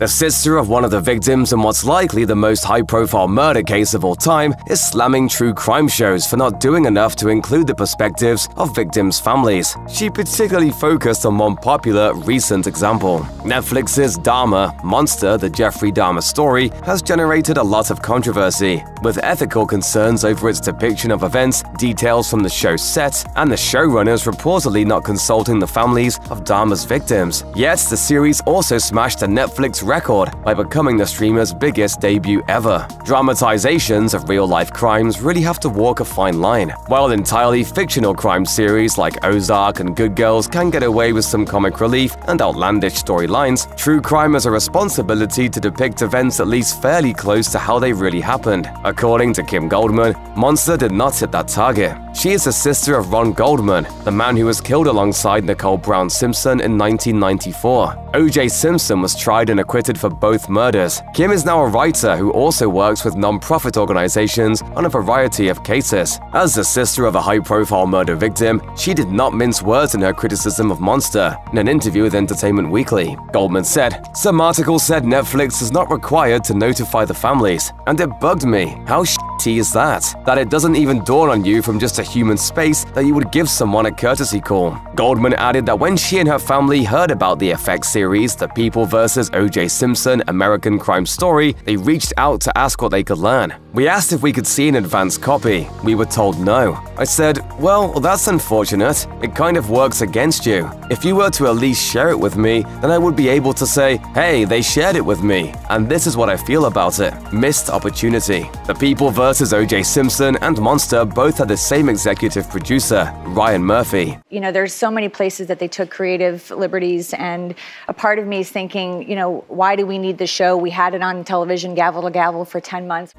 The sister of one of the victims in what's likely the most high-profile murder case of all time is slamming true crime shows for not doing enough to include the perspectives of victims' families. She particularly focused on one popular, recent example. Netflix's Dahmer, Monster, the Jeffrey Dahmer story, has generated a lot of controversy, with ethical concerns over its depiction of events, details from the show's set, and the showrunners reportedly not consulting the families of Dahmer's victims. Yet, the series also smashed a Netflix record by becoming the streamer's biggest debut ever. Dramatizations of real-life crimes really have to walk a fine line. While entirely fictional crime series like Ozark and Good Girls can get away with some comic relief and outlandish storylines, true crime has a responsibility to depict events at least fairly close to how they really happened. According to Kim Goldman, Monster did not hit that target. She is the sister of Ron Goldman, the man who was killed alongside Nicole Brown Simpson in 1994. O.J. Simpson was tried and acquitted for both murders. Kim is now a writer who also works with non-profit organizations on a variety of cases. As the sister of a high-profile murder victim, she did not mince words in her criticism of Monster in an interview with Entertainment Weekly. Goldman said, Some articles said Netflix is not required to notify the families, and it bugged me. How shitty is that? That it doesn't even dawn on you from just a human space that you would give someone a courtesy call. Goldman added that when she and her family heard about the FX series, The People vs. O.J. Simpson American Crime Story, they reached out to ask what they could learn. We asked if we could see an advanced copy. We were told no. I said, well, that's unfortunate. It kind of works against you. If you were to at least share it with me, then I would be able to say, hey, they shared it with me, and this is what I feel about it. Missed opportunity. The People vs. O.J. Simpson and Monster both had the same executive producer, Ryan Murphy. You know, there's so many places that they took creative liberties, and a part of me is thinking, you know, why do we need the show? We had it on television, gavel to gavel, for 10 months.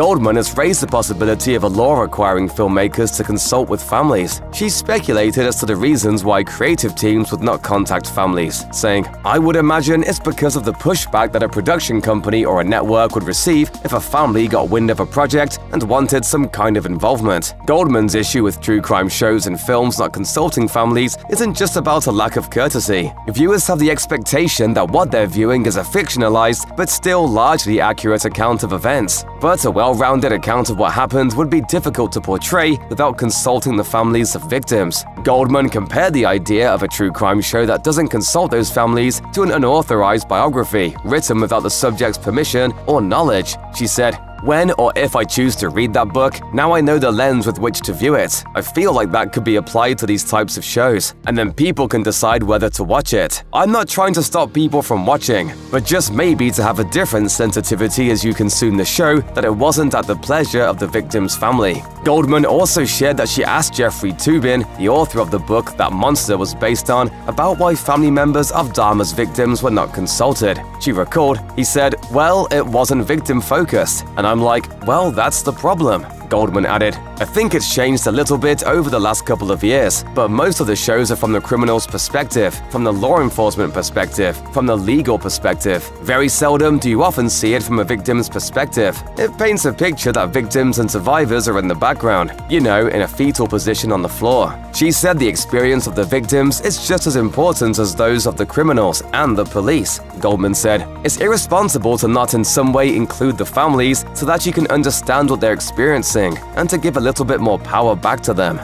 Goldman has raised the possibility of a law requiring filmmakers to consult with families. She speculated as to the reasons why creative teams would not contact families, saying, I would imagine it's because of the pushback that a production company or a network would receive if a family got wind of a project and wanted some kind of involvement. Goldman's issue with true crime shows and films not consulting families isn't just about a lack of courtesy. Viewers have the expectation that what they're viewing is a fictionalized but still largely accurate account of events. But a well-rounded account of what happened would be difficult to portray without consulting the families of victims. Goldman compared the idea of a true crime show that doesn't consult those families to an unauthorized biography, written without the subject's permission or knowledge. She said, when or if I choose to read that book, now I know the lens with which to view it. I feel like that could be applied to these types of shows, and then people can decide whether to watch it. I'm not trying to stop people from watching, but just maybe to have a different sensitivity as you consume the show that it wasn't at the pleasure of the victim's family. Goldman also shared that she asked Jeffrey Toobin, the author of the book that Monster was based on, about why family members of Dahmer's victims were not consulted. She recalled, he said, well, it wasn't victim-focused, and I'm like, well, that's the problem. Goldman added, I think it's changed a little bit over the last couple of years, but most of the shows are from the criminal's perspective, from the law enforcement perspective, from the legal perspective. Very seldom do you often see it from a victim's perspective. It paints a picture that victims and survivors are in the background, you know, in a fetal position on the floor. She said the experience of the victims is just as important as those of the criminals and the police. Goldman said, It's irresponsible to not in some way include the families so that you can understand what they're experiencing and to give a little bit more power back to them.